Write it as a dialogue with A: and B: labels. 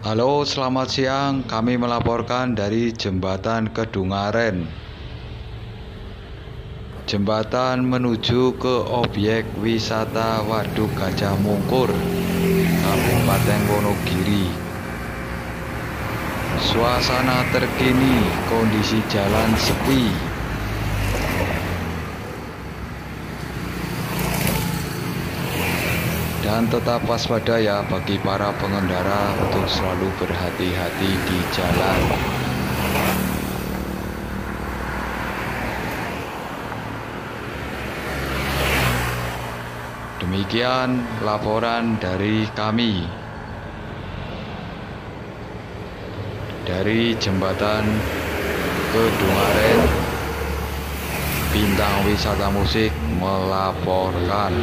A: Halo, selamat siang. Kami melaporkan dari Jembatan Kedungaren. Jembatan menuju ke objek wisata Waduk Gajah Mungkur, Kabupaten Wonogiri. Suasana terkini, kondisi jalan sepi. Dan tetap waspada ya bagi para pengendara untuk selalu berhati-hati di jalan. Demikian laporan dari kami dari jembatan Kedungaren Bintang Wisata Musik melaporkan.